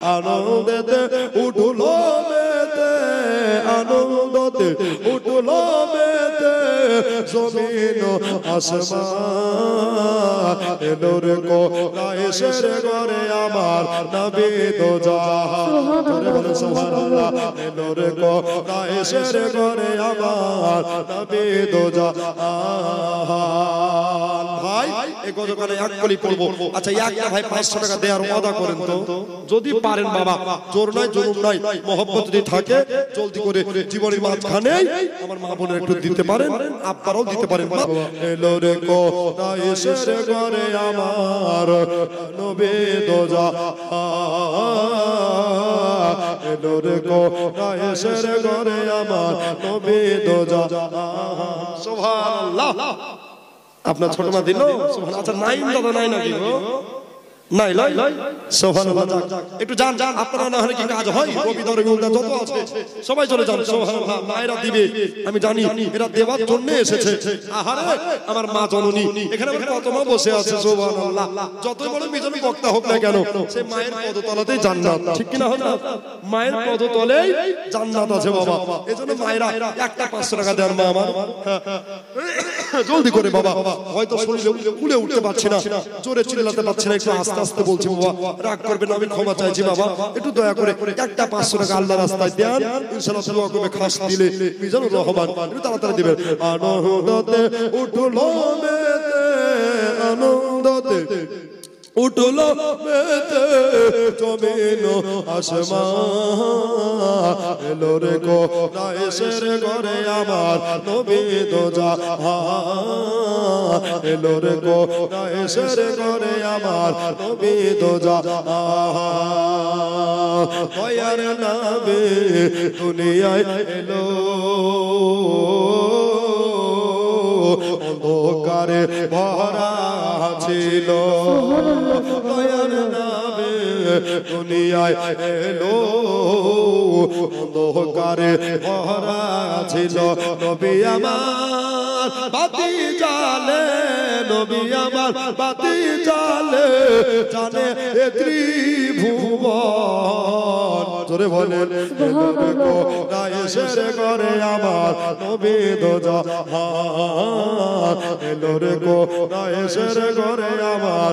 আনন্দেতে উঠল মেতে, আনন্দতে উঠল মেতে, জমিন আসমান এলো রে কো রাইসের ঘরে আমার নবী দো জাহান জোরে বলে সুবহানাল্লাহ কো আমার নবী দো জাহান ভাই এক কলি পড়ব। আচ্ছা ভাই পাঁচশো টাকা দেওয়ার ওয়াদা করেন তো। যদি পারেন বাবা, জোর নাই জোর নাই, মহব্বত যদি থাকে, জলদি করে জীবনের মাঝখানে আমার মা বোনের একটু দিতে পারেন আপনারাও দিতে পারেন এলো রে কো আমার নবে দোজা। এলো রে কো এসে ঘরে আমার নবে দোজা সুবহানাল্লাহ। আপনার ছোট মা দিল? আচ্ছা নাইন দাদা নাই নাকি গো নাই লয় সুবহানাল্লাহ যাক। একটু যান যান। আপনারা না হলে কি কাজ হয়। রবি দরে গোলদা যত আছে সবাই চলে যান। সুবহানাল্লাহ মায়েরা দিবে। আমি জানি এরা দেওয়ার জন্য এসেছে। আহারে আমার মা জননী। এখানে আমার কত মা বসে আছে সুবহানাল্লাহ যত বড় মিজানি বক্তা হোক না কেন সে মায়ের পদতলাতেই জান্নাত। ঠিক কি না হলো? মায়ের পদতলেই জান্নাত আছে বাবা। এজন্য মায়েরা একটা 500 টাকা দেন মা আমার। জলদি করে বাবা। হয়তো শরীরে কুলে উঠতে পারছি না জোরে চিল্লাতে পারছি না একটু আস্তে আস্তে বলছি বাবা রাগ করবেন না, আমি ক্ষমা চাইছি বাবা। একটু দয়া করে একটা পাঁচশো টাকা আল্লাহ রাস্তায় দেন ইনশাআল্লাহ দোয়া করবে খাস দিলে। মিজানুর রহমান একটু তাড়াতাড়ি দিবেন। আনন্দতে উঠল আনন্দতে উঠল মেতে। জমিন আসমান। এলো রে গো রাইসের ঘরে আমার নবী দো জাহান এলো রে গো রাইসের ঘরে আমার নবী দো জাহান দয়ার নামে দুনিয়ায় এলো। অন্ধকারে ভরা ছিল। দয়ার নামে দুনিয়ায় এলো। অন্ধকারে ভরা ছিল নবী আমার বাতি জালে নবী আমার বাতি জালে জানে এ ত্রিভুবন। জোরে বলেন রাইসের করে আমার নবী দো জাহান এলো রে গো রাইসের করে আমার